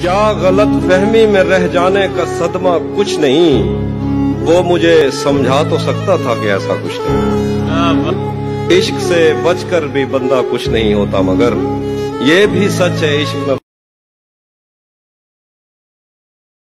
क्या गलत फहमी में रह जाने का सदमा कुछ नहीं? वो मुझे समझा तो सकता था कि ऐसा कुछ नहीं। इश्क से बचकर भी बंदा कुछ नहीं होता, मगर ये भी सच है, इश्क में